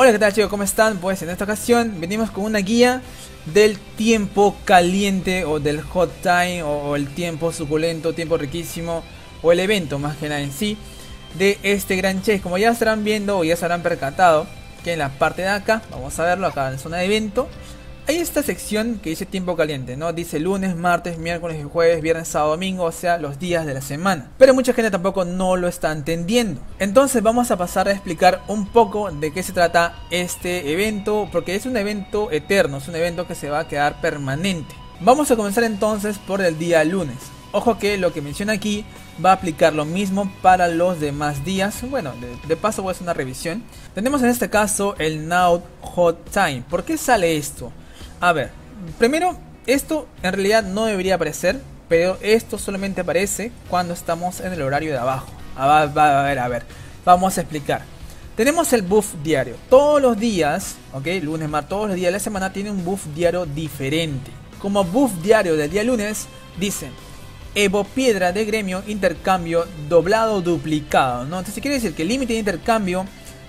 Hola, ¿qué tal chicos? ¿Cómo están? Pues en esta ocasión venimos con una guía del tiempo caliente o del hot time o, el tiempo suculento, tiempo riquísimo o el evento más que nada en sí de este gran chase. Como ya estarán viendo o ya se habrán percatado que en la parte de acá, vamos a verlo acá en la zona de evento, hay esta sección que dice tiempo caliente, ¿no? Dice lunes, martes, miércoles y jueves, viernes, sábado, domingo, o sea, los días de la semana. Pero mucha gente tampoco no lo está entendiendo. Entonces vamos a pasar a explicar un poco de qué se trata este evento, porque es un evento eterno, es un evento que se va a quedar permanente. Vamos a comenzar entonces por el día lunes. Ojo que lo que menciona aquí va a aplicar lo mismo para los demás días. Bueno, de, paso voy a hacer una revisión. Tenemos en este caso el Now Hot Time. ¿Por qué sale esto? A ver, primero, esto en realidad no debería aparecer, pero esto solamente aparece cuando estamos en el horario de abajo. A ver, a ver, vamos a explicar. Tenemos el buff diario. Todos los días, ok, lunes, martes, todos los días de la semana tiene un buff diario diferente. Como buff diario del día lunes, dicen Evo Piedra de gremio, intercambio doblado duplicado. Entonces quiere decir que el límite de intercambio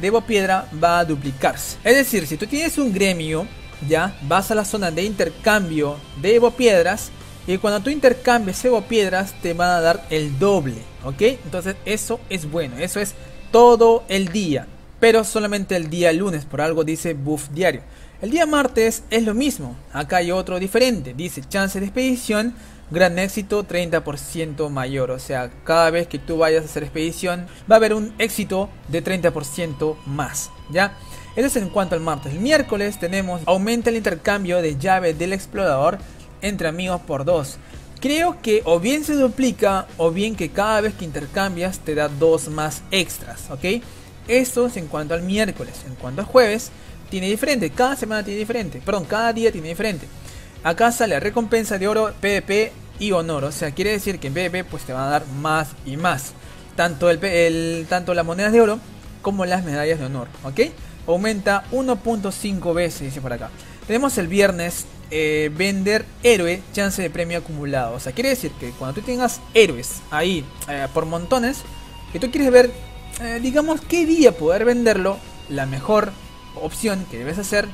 de Evo Piedra va a duplicarse. Es decir, si tú tienes un gremio ya vas a la zona de intercambio de Evo Piedras y cuando tú intercambies Evo Piedras te van a dar el doble, ¿ok? Entonces eso es bueno, eso es todo el día, pero solamente el día lunes, por algo dice buff diario. El día martes es lo mismo, acá hay otro diferente, dice chance de expedición, gran éxito 30% mayor, o sea, cada vez que tú vayas a hacer expedición va a haber un éxito de 30% más, ¿ya? Eso es en cuanto al martes. El miércoles tenemos aumenta el intercambio de llave del explorador entre amigos por 2. Creo que o bien se duplica o bien que cada vez que intercambias te da dos más extras, ¿ok? Esto es en cuanto al miércoles. En cuanto al jueves, tiene diferente. Cada semana tiene diferente. Perdón, cada día tiene diferente. Acá sale recompensa de oro, PvP y honor. O sea, quiere decir que en PvP pues te van a dar más y más. Tanto, el, el, tanto las monedas de oro como las medallas de honor, ¿ok? Aumenta 1.5 veces, dice por acá. Tenemos el viernes eh, vender héroe, chance de premio acumulado. O sea, quiere decir que cuando tú tengas héroes ahí eh, por montones, que tú quieres ver, eh, digamos, qué día poder venderlo, la mejor opción que debes hacer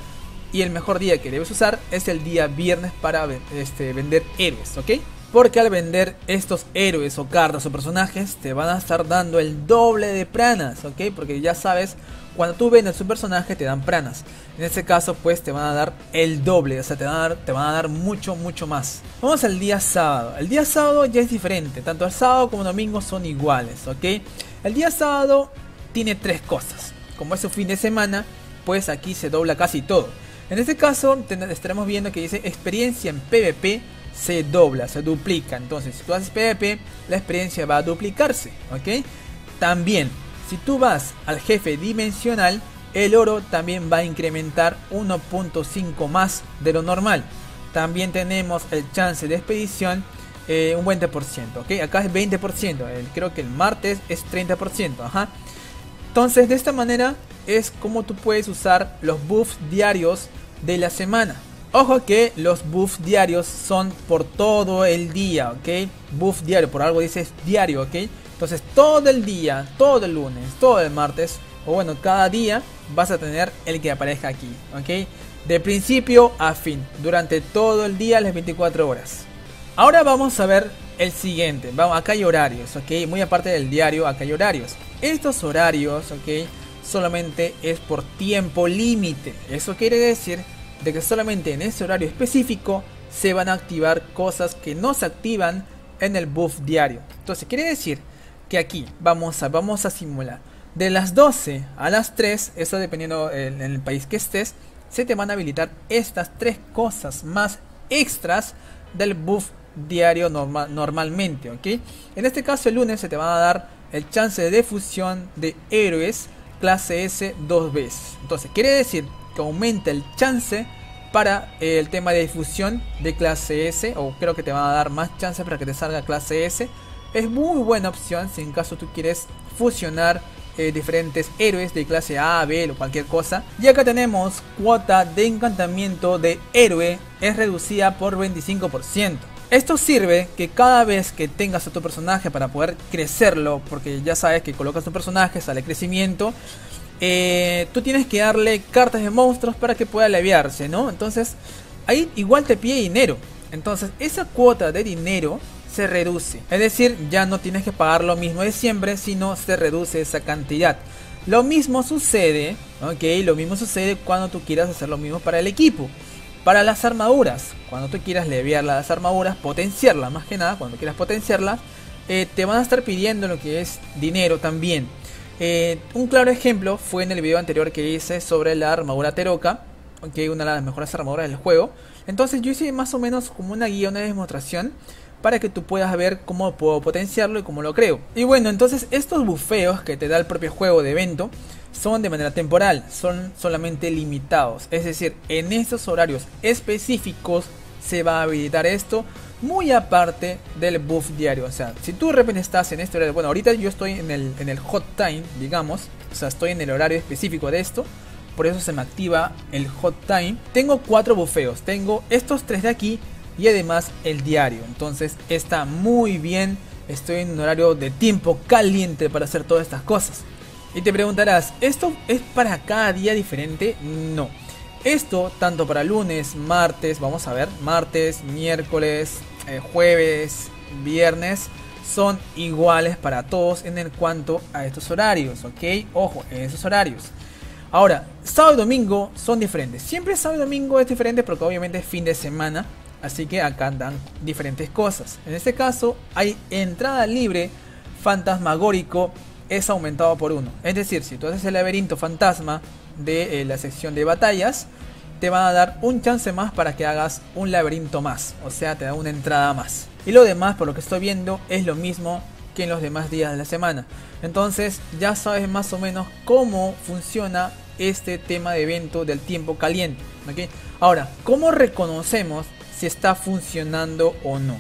y el mejor día que debes usar es el día viernes para este, vender héroes, ¿ok? Porque al vender estos héroes o cartas o personajes te van a estar dando el doble de pranas, ¿ok? Porque ya sabes cuando tú vendes su personaje te dan pranas. En este caso pues te van a dar el doble, o sea, te van a dar, te van a dar mucho, mucho más. Vamos al día sábado. El día sábado ya es diferente, tanto el sábado como el domingo son iguales, ¿ok? El día sábado tiene tres cosas. Como es su fin de semana, pues aquí se dobla casi todo. En este caso estaremos viendo que dice experiencia en PvP se dobla, se duplica. Entonces, si tú haces PvP, la experiencia va a duplicarse, ¿ok? También si tú vas al jefe dimensional, el oro también va a incrementar 1.5 más de lo normal. También tenemos el chance de expedición eh, un 20%, ¿ok? Acá es 20%, creo que el martes es 30%, ajá. Entonces de esta manera es como tú puedes usar los buffs diarios de la semana. Ojo que los buffs diarios son por todo el día, ¿ok? Buff diario, por algo dices diario, ¿ok? Entonces todo el día, todo el lunes, todo el martes, o bueno, cada día vas a tener el que aparezca aquí, ¿ok? De principio a fin, durante todo el día, las 24 horas. Ahora vamos a ver el siguiente. Vamos, acá hay horarios, ¿ok? Muy aparte del diario, acá hay horarios. Estos horarios, ¿ok? Solamente es por tiempo límite. Eso quiere decir de que solamente en ese horario específico se van a activar cosas que no se activan en el buff diario. Entonces quiere decir que aquí vamos a, vamos a simular. De las 12 a las 3, eso dependiendo en, el país que estés, se te van a habilitar estas tres cosas más extras del buff diario normalmente, ¿ok? En este caso el lunes se te va a dar el chance de difusión de héroes clase S dos veces. Entonces quiere decir que aumenta el chance para el tema de difusión de clase S o creo que te van a dar más chance para que te salga clase S es muy buena opción si en caso tú quieres fusionar eh, diferentes héroes de clase A, B o cualquier cosa. Y acá tenemos cuota de encantamiento de héroe es reducida por 25%. Esto sirve que cada vez que tengas a tu personaje para poder crecerlo, porque ya sabes que colocas tu personaje, sale crecimiento, eh, tú tienes que darle cartas de monstruos para que pueda aliviarse, ¿no? Entonces, ahí igual te pide dinero. Entonces, esa cuota de dinero se reduce. Es decir, ya no tienes que pagar lo mismo de siempre, sino se reduce esa cantidad. Lo mismo sucede, ok, lo mismo sucede cuando tú quieras hacer lo mismo para el equipo. Para las armaduras, cuando tú quieras leviar las armaduras, potenciarlas más que nada, cuando quieras potenciarlas, eh, te van a estar pidiendo lo que es dinero también. Eh, un claro ejemplo fue en el video anterior que hice sobre la armadura Teroka, que una de las mejores armaduras del juego. Entonces yo hice más o menos como una guía, una demostración para que tú puedas ver cómo puedo potenciarlo y cómo lo creo. Y bueno, entonces estos bufeos que te da el propio juego de evento son de manera temporal, son solamente limitados. Es decir, en estos horarios específicos se va a habilitar esto muy aparte del buff diario. O sea, si tú de repente estás en este horario, bueno, ahorita yo estoy en el, en el hot time, digamos, o sea, estoy en el horario específico de esto, por eso se me activa el hot time. Tengo cuatro bufeos, tengo estos tres de aquí y además el diario. Entonces está muy bien, estoy en un horario de tiempo caliente para hacer todas estas cosas. Y te preguntarás, ¿esto es para cada día diferente? No. Esto tanto para lunes, martes, vamos a ver, martes, miércoles, eh, jueves, viernes, son iguales para todos en el cuanto a estos horarios, ¿ok? Ojo, en esos horarios. Ahora, sábado y domingo son diferentes. Siempre sábado y domingo es diferente porque obviamente es fin de semana. Así que acá dan diferentes cosas. En este caso hay entrada libre fantasmagórico es aumentado por uno. Es decir, si tú haces el laberinto fantasma de eh, la sección de batallas, te van a dar un chance más para que hagas un laberinto más. O sea, te da una entrada más. Y lo demás, por lo que estoy viendo, es lo mismo que en los demás días de la semana. Entonces ya sabes más o menos cómo funciona este tema de evento del tiempo caliente. Ahora, ¿cómo reconocemos si está funcionando o no?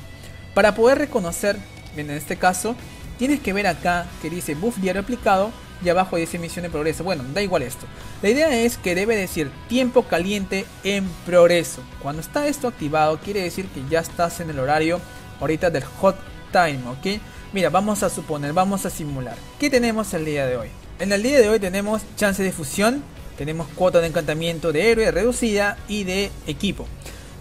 Para poder reconocer, en este caso, tienes que ver acá que dice buff diario aplicado y abajo dice misión de progreso. Bueno, da igual esto. La idea es que debe decir tiempo caliente en progreso. Cuando está esto activado, quiere decir que ya estás en el horario ahorita del hot time, ¿ok? Mira, vamos a suponer, vamos a simular. ¿Qué tenemos el día de hoy? En el día de hoy tenemos chance de fusión, tenemos cuota de encantamiento de héroe reducida y de equipo.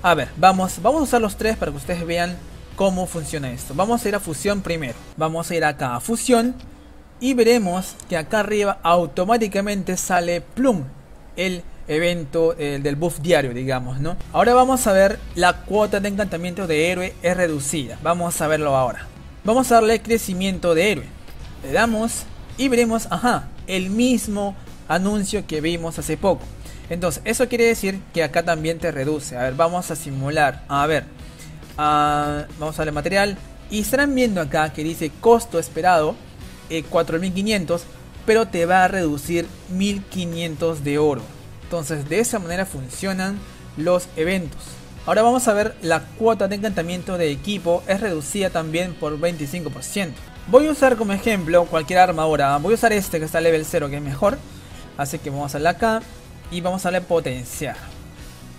A ver, vamos, vamos a usar los tres para que ustedes vean cómo funciona esto. Vamos a ir a fusión primero. Vamos a ir acá a fusión y veremos que acá arriba automáticamente sale plum el evento del buff diario digamos no ahora vamos a ver la cuota de encantamiento de héroe es reducida. Vamos a verlo ahora. Vamos a darle crecimiento de héroe. Le damos y veremos ajá el mismo anuncio que vimos hace poco. Entonces eso quiere decir que acá también te reduce. A ver vamos a simular. A ver Ah, vamos a darle material. Y estarán viendo acá que dice costo esperado 4500, eh, pero te va a reducir 1500 de oro. Entonces de esa manera funcionan los eventos. Ahora vamos a ver la cuota de encantamiento de equipo es reducida también por 25%. Voy a usar como ejemplo cualquier armadura. Voy a usar este que está level 0 que es mejor. Así que vamos a darle acá y vamos a darle potenciar.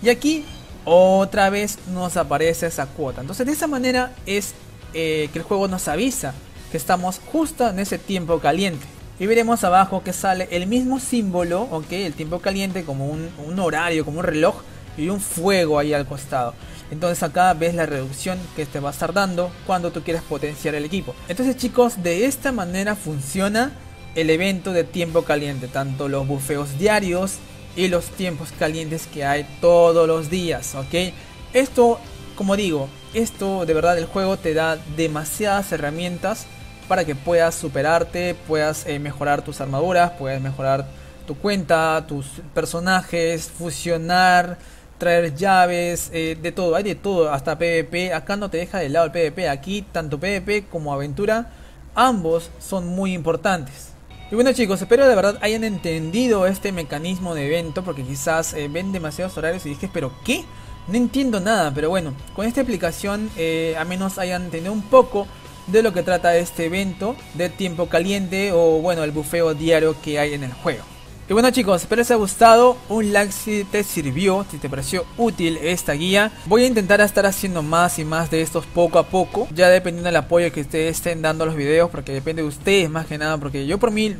Y aquí otra vez nos aparece esa cuota. Entonces de esa manera es eh, que el juego nos avisa que estamos justo en ese tiempo caliente. Y veremos abajo que sale el mismo símbolo, ok, el tiempo caliente como un, un horario, como un reloj y un fuego ahí al costado. Entonces acá ves la reducción que te va a estar dando cuando tú quieres potenciar el equipo. Entonces chicos, de esta manera funciona el evento de tiempo caliente. Tanto los bufeos diarios y los tiempos calientes que hay todos los días, ¿ok? Esto, como digo, esto de verdad el juego te da demasiadas herramientas para que puedas superarte, puedas eh, mejorar tus armaduras, puedas mejorar tu cuenta, tus personajes, fusionar, traer llaves, eh, de todo, hay de todo, hasta PvP. Acá no te deja de lado el PvP, aquí tanto PvP como aventura, ambos son muy importantes. Y bueno chicos, espero de verdad hayan entendido este mecanismo de evento porque quizás eh, ven demasiados horarios y dije, pero ¿qué? No entiendo nada, pero bueno, con esta explicación eh, a menos hayan entendido un poco de lo que trata este evento de tiempo caliente o bueno, el bufeo diario que hay en el juego. Y bueno chicos, espero les haya gustado, un like si te sirvió, si te pareció útil esta guía. Voy a intentar estar haciendo más y más de estos poco a poco, ya dependiendo del apoyo que ustedes estén dando a los videos, porque depende de ustedes más que nada, porque yo por mí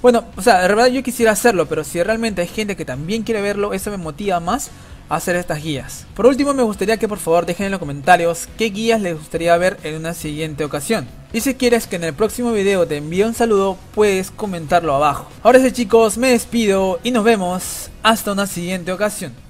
Bueno, o sea, de verdad yo quisiera hacerlo, pero si realmente hay gente que también quiere verlo, eso me motiva más hacer estas guías. Por último, me gustaría que por favor dejen en los comentarios qué guías les gustaría ver en una siguiente ocasión. Y si quieres que en el próximo video te envíe un saludo, puedes comentarlo abajo. Ahora sí chicos, me despido y nos vemos hasta una siguiente ocasión.